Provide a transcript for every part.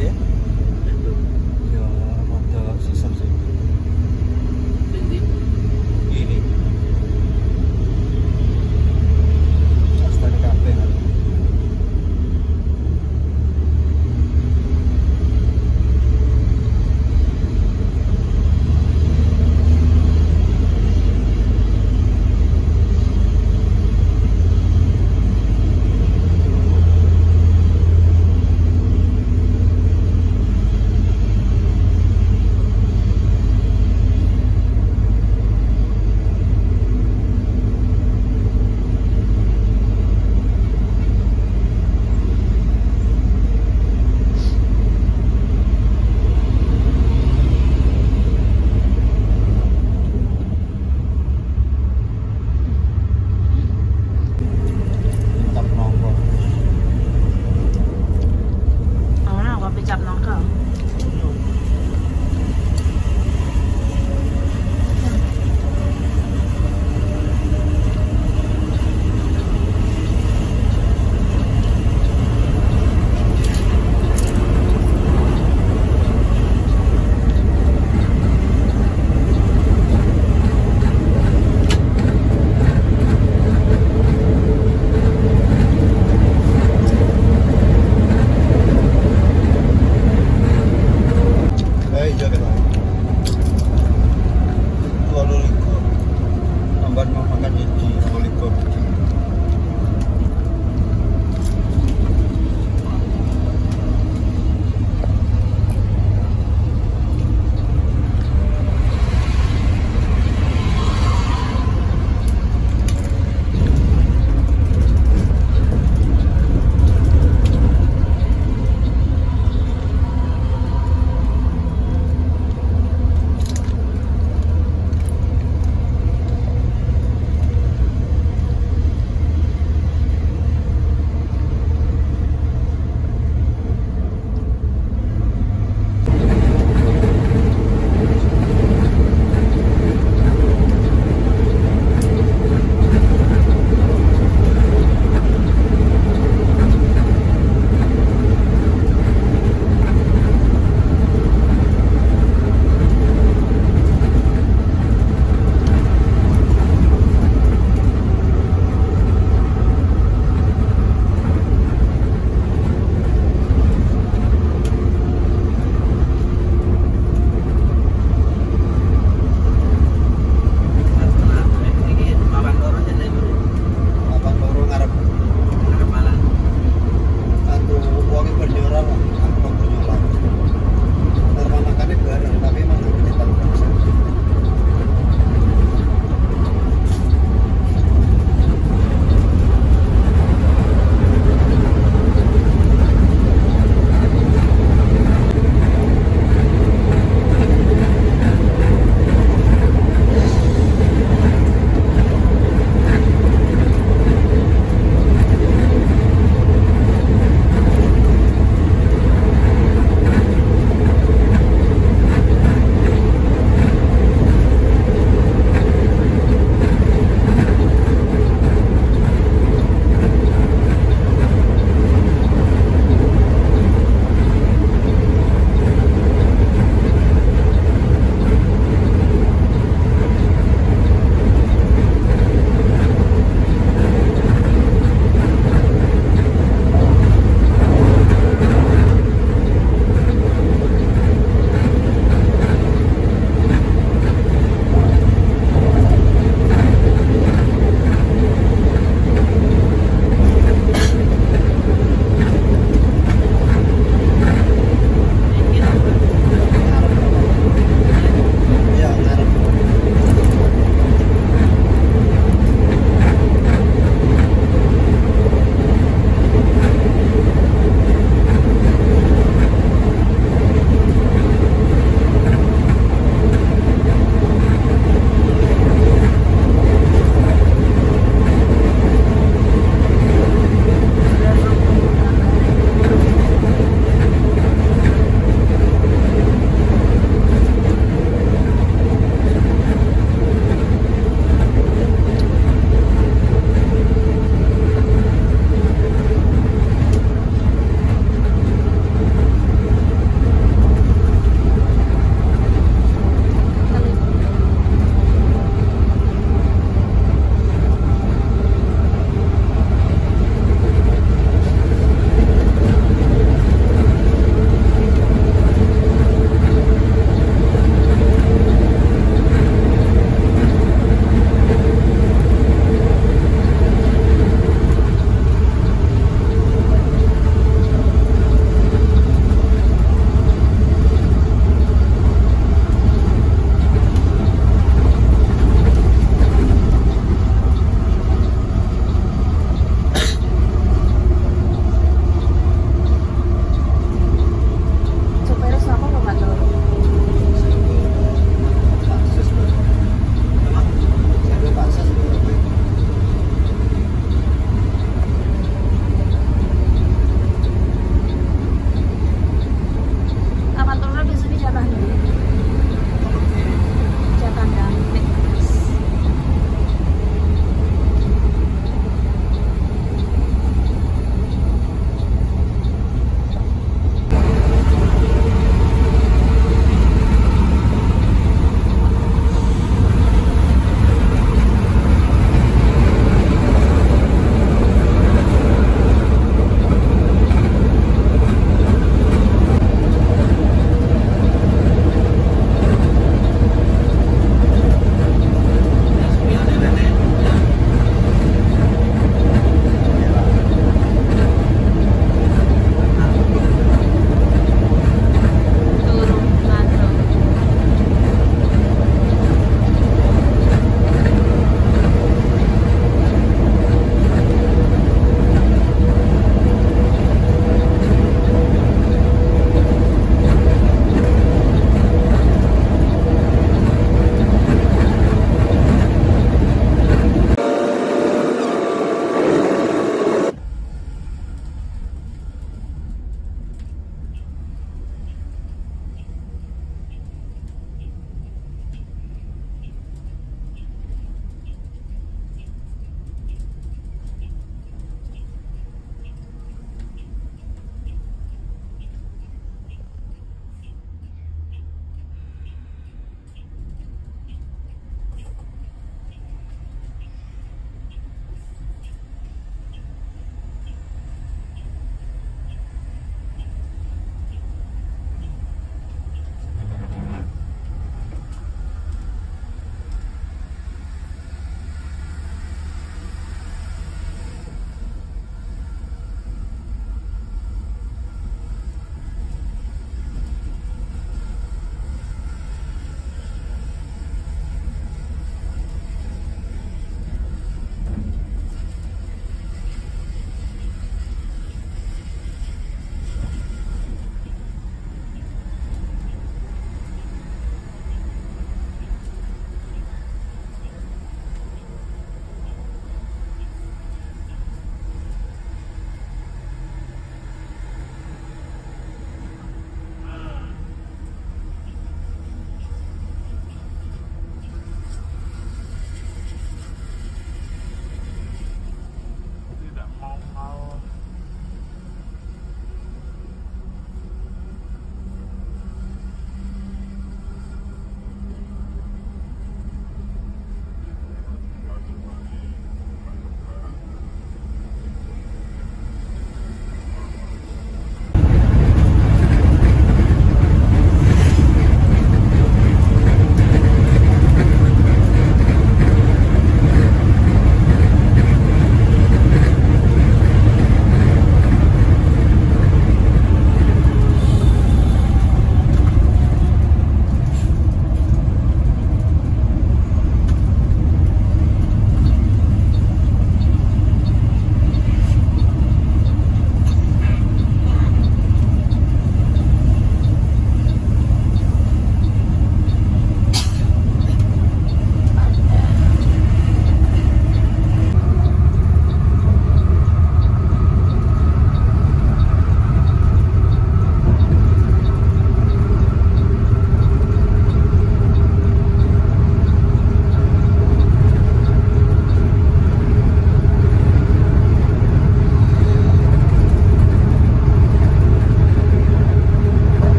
Gitu ya.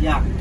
Yeah.